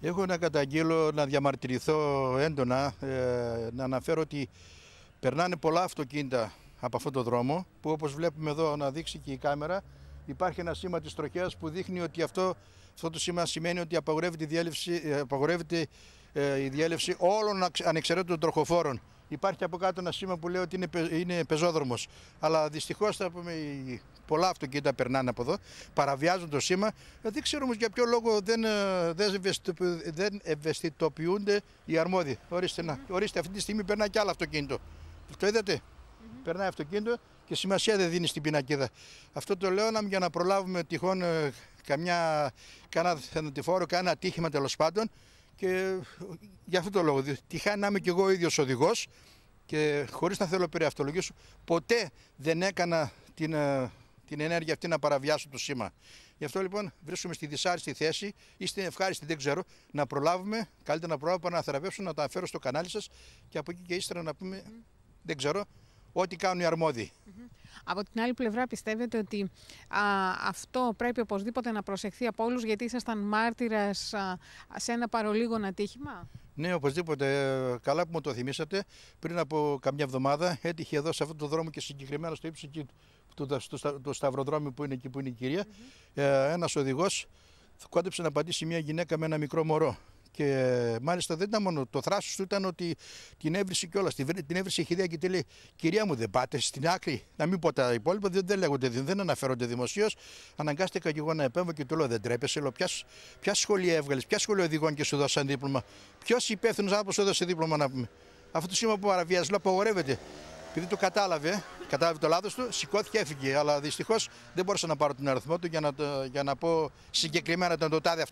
Έχω να καταγγείλω, να διαμαρτυρηθώ έντονα, ε, να αναφέρω ότι περνάνε πολλά αυτοκίνητα από αυτόν τον δρόμο, που όπως βλέπουμε εδώ να δείξει και η κάμερα, υπάρχει ένα σήμα της τροχέας που δείχνει ότι αυτό, αυτό το σήμα σημαίνει ότι απαγορεύεται η διέλευση, ε, απαγορεύεται, ε, η διέλευση όλων ανεξαιρέτων τροχοφόρων. Υπάρχει από κάτω ένα σήμα που λέει ότι είναι, είναι πεζόδρομος. Αλλά δυστυχώς θα πούμε πολλά αυτοκίνητα περνάνε από εδώ, παραβιάζουν το σήμα. Ε, δεν ξέρω όμως για ποιο λόγο δεν, ε, δεν ευαισθητοποιούνται οι αρμόδιοι. Ορίστε, να, ορίστε, αυτή τη στιγμή περνάει κι άλλο αυτοκίνητο. Το είδατε; Mm Περνάει αυτοκίνητο και σημασία δεν δίνει στην πινακίδα. Αυτό το λέω για να προλάβουμε τυχόν ε, καμιά, κανένα θενοτηφόρο, κανένα ατύχημα τέλος πάντων. Και για αυτό το λόγο, τυχαίνει να είμαι κι εγώ ο ίδιος οδηγός και χωρίς να θέλω περιαυτολογήσω, ποτέ δεν έκανα την την ενέργεια αυτή να παραβιάσουν το σήμα. Γι' αυτό λοιπόν βρίσκομαι στη δυσάρεστη θέση ή στην ευχάριστη, δεν ξέρω, να προλάβουμε, καλύτερα να προλάβουμε να θεραπεύσουν, να τα φέρω στο κανάλι σας και από εκεί και ύστερα να πούμε, δεν ξέρω, ό,τι κάνουν οι αρμόδιοι. Από την άλλη πλευρά πιστεύετε ότι α, αυτό πρέπει οπωσδήποτε να προσεχθεί από όλους γιατί ήσασταν μάρτυρας σε ένα παρολίγο ατύχημα; Ναι, οπωσδήποτε. Καλά που μου το θυμήσατε. Πριν από καμιά εβδομάδα έτυχε εδώ σε αυτόν τον δρόμο και συγκεκριμένα στο ύψος του, του, σταυροδρόμιου που είναι εκεί που είναι η κυρία, mm -hmm. ένας οδηγός κόντεψε να πατήσει μια γυναίκα με ένα μικρό μωρό. Και μάλιστα δεν ήταν μόνο το θράσος του, ήταν ότι την έβρισε κιόλας. Την, την έβρισε η χειδία και τη λέει: Κυρία μου, δεν πάτε στην άκρη. Να μην πω τα υπόλοιπα, δεν, δεν λέγονται, δεν αναφέρονται δημοσίως. Αναγκάστηκα και εγώ να επέμβω και του λέω: Δεν τρέπεσαι. Λέω: Ποια, ποια σχολεία έβγαλες, ποια σχολεία οδηγών και σου δώσαν δίπλωμα. Ποιος υπεύθυνος άνθρωπος σου έδωσε δίπλωμα να πούμε. Αυτό το σήμα που παραβιάζει, λέω: Απαγορεύεται. Επειδή το κατάλαβε, κατάλαβε το λάθος του, σηκώθηκε, έφυγε. Αλλά δυστυχώς δεν μπόρεσα να πάρω τον αριθμό του για να, για να πω συγκεκριμένα τον το τάδε